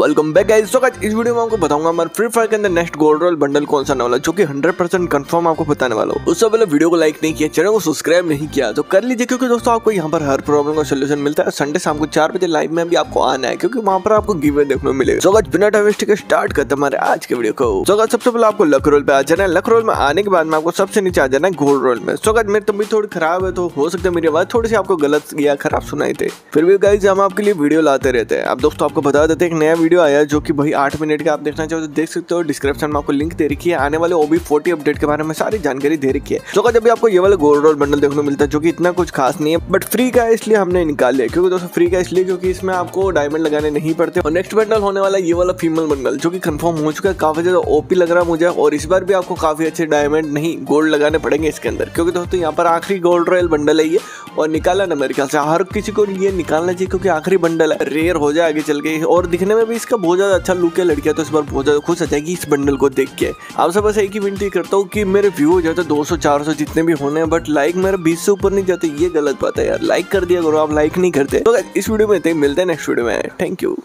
Welcome back guys guys इस video में आपको बताऊँगा हमारे फ्री फायर के अंदर नेक्स्ट गोल्ड रॉयल बंडल कौन सा आने वाला जो कि 100% कंफर्म आपको बताने वाला हूँ। उससे पहले वीडियो को लाइक नहीं किया, चैनल को सब्सक्राइब नहीं किया तो कर लीजिए, क्योंकि दोस्तों, आपको यहाँ पर हर प्रॉब्लम का सोल्यूशन मिलता है। संडे शाम को चार बजे लाइव में भी आपको आना है, क्योंकि वहाँ पर आपको गिवे देखने मिलेगा। सो बिना टाइम वेस्ट के स्टार्ट करते हमारे आज के वीडियो को। सो सबसे पहले आपको लक रोल पे आ जाना है। लक रोल में आने के बाद में आपको सबसे नीचे आ जाना है गोल्ड रोल में। सो मेरी तबीयत थोड़ी खराब है तो हो सकता है मेरी आवाज़ थोड़ी सी आपको गलत या खराब सुनाई थे फिर भी गाइस हम आपके लिए वीडियो लाते रहते हैं। अब दोस्तों, आपको बता देते हैं नया वीडियो आया जो कि भाई आठ मिनट का आप देखना चाहो तो देख सकते हो। डिस्क्रिप्शन में आपको लिंक दे रखी है। आने वाले ओबी फोर्टी अपडेट के बारे में सारी जानकारी दे रखी है। तो जब भी आपको ये वाला गोल्ड रोल बंडल देखने मिलता है, जो कि इतना कुछ खास नहीं है बट फ्री का इसलिए हमने निकाल लिया क्योंकि दोस्तों फ्री का इसलिए क्योंकि इसमें आपको डायमंड लगाने नहीं पड़ते। और नेक्स्ट बंडल होने वाला ये वाला फीमेल बंडल जो कि कंफर्म हो चुका है। काफ़ी ज़्यादा ओपी लग रहा है मुझे, और इस बार भी आपको काफ़ी अच्छे डायमंड नहीं गोल्ड लगाने पड़ेंगे इसके अंदर। क्योंकि दोस्तों, यहाँ पर आखिरी गोल्ड रॉयल बंडल है ये, और निकाला ना मेरे ख्याल से। हर किसी को ये निकालना चाहिए, क्योंकि आखिरी बंडल है। रेयर हो जाए आगे चल के। और दिखने में भी इसका बहुत ज़्यादा अच्छा लुक है लड़कियाँ तो इस बार बहुत ज़्यादा खुश हो जाएगी इस बंडल को देख के। आप सब बस एक ही विनती करता हूँ कि मेरे व्यू हो जाते दो सौ, चार सौ जितने भी होने बट लाइक मेरे बीस से ऊपर नहीं जाते, ये गलत बात है यार। लाइक कर दिया करो, आप लाइक नहीं करते। तो इस वीडियो में मिलते हैं नेक्स्ट वीडियो में। Thank you